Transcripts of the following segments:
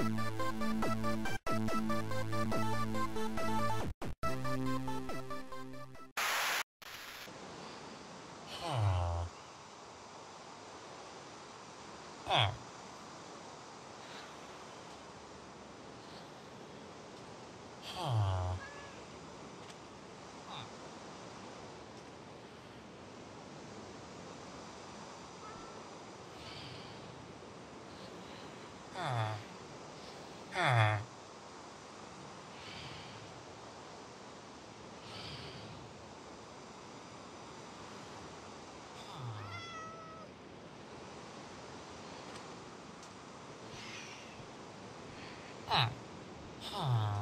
Oh. Huh. Hmm. Hmm. Hmm.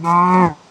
No.